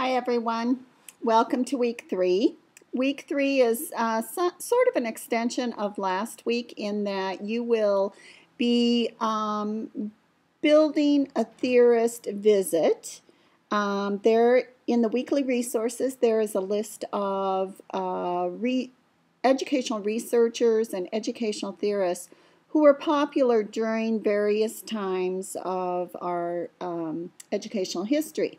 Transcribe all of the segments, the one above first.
Hi, everyone. Welcome to week three. Week three is uh, so, sort of an extension of last week in that you will be um, building a theorist visit. Um, there in the weekly resources, there is a list of uh, re educational researchers and educational theorists who were popular during various times of our um, educational history.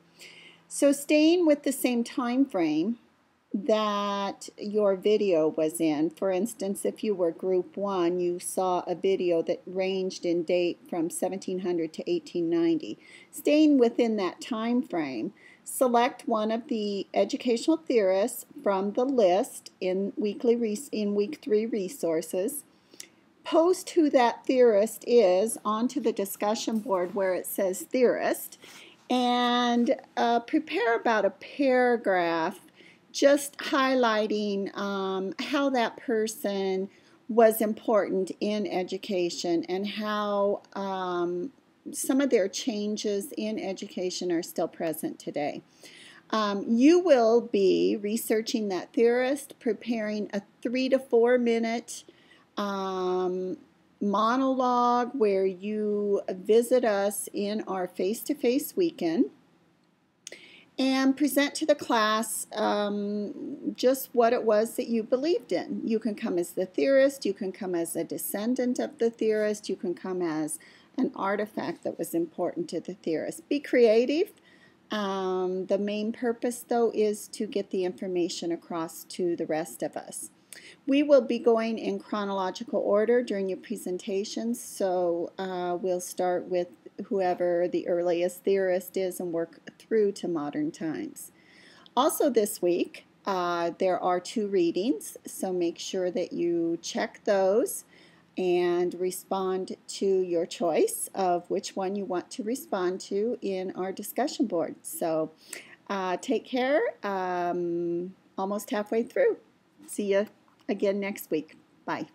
So staying with the same time frame that your video was in, for instance, if you were group one, you saw a video that ranged in date from 1700 to 1890. Staying within that time frame, select one of the educational theorists from the list in weekly in week three resources. Post who that theorist is onto the discussion board where it says theorist and uh, prepare about a paragraph just highlighting um, how that person was important in education and how um, some of their changes in education are still present today. Um, you will be researching that theorist, preparing a three to four minute um, monologue where you visit us in our face to face weekend and present to the class um, just what it was that you believed in. You can come as the theorist, you can come as a descendant of the theorist, you can come as an artifact that was important to the theorist. Be creative. Um, the main purpose, though, is to get the information across to the rest of us. We will be going in chronological order during your presentations, so uh, we'll start with whoever the earliest theorist is and work through to modern times. Also this week, uh, there are two readings, so make sure that you check those and respond to your choice of which one you want to respond to in our discussion board. So uh, take care. Um, almost halfway through. See you again next week. Bye.